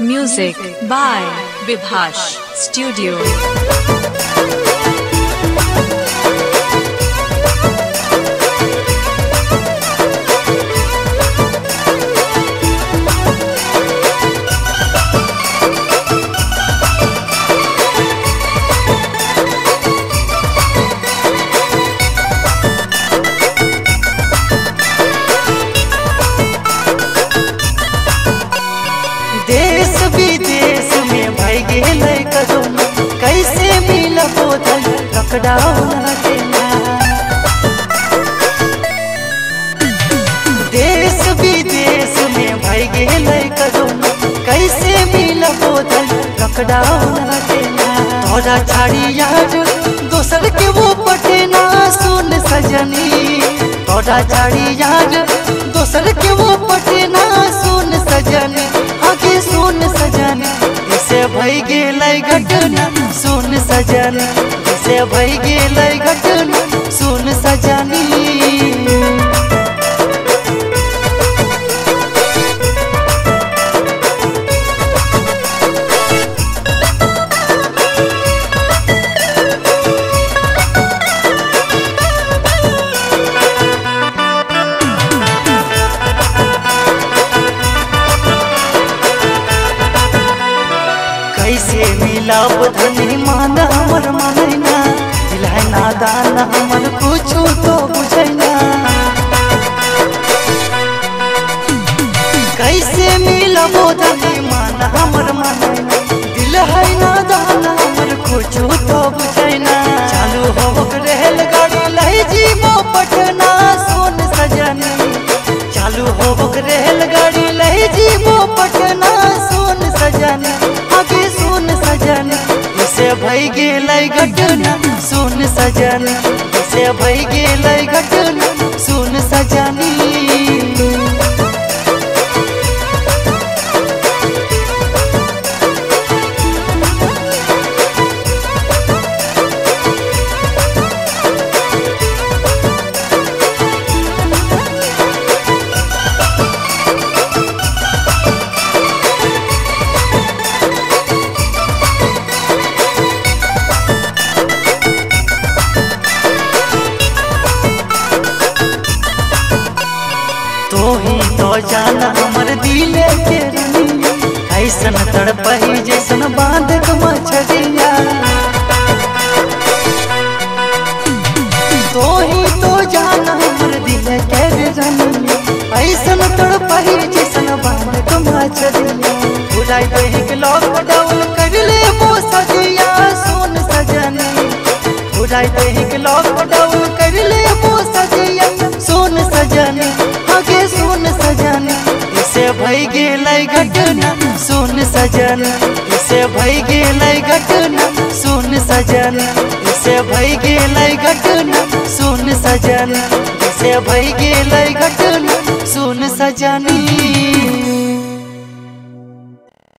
Music by Vibhash Studio. कदम कैसे मिल बोतल lockdown देश विदेश में भाई कदम कैसे मिल बोतल लॉकडाउन तोरा छाड़ी यार, दोसर के वो पटेना सुन सजनी। तोरा छाड़ी यार, दोसर के वो पटेना सुन सजन से भई गेलै घटना। सुन कैसे मिलाब धनी मान हमर मानैना। दिलाय नादान हमर कुछो तो बुझैना। कैसे मिलब धनी माना हमर मानैना। दिल नादान हमर कुछो तो बुझैना। गेलै घटना सुन सजन से भई गेलै घटना तो हमर के ऐसन तड़पही जैसन बाँध के मछरिया। तो ही तो हमर के ऐसन तड़पही जैसन बाँध के मछरिया के लॉकडाउन कर ले वो सजिया के लॉकडाउन कर सजनी, इसे भई गेलै घटना सुन सजन, इसे भई गेलै घटना सुन सजन, इसे भई गेलै घटना सुन सजनी।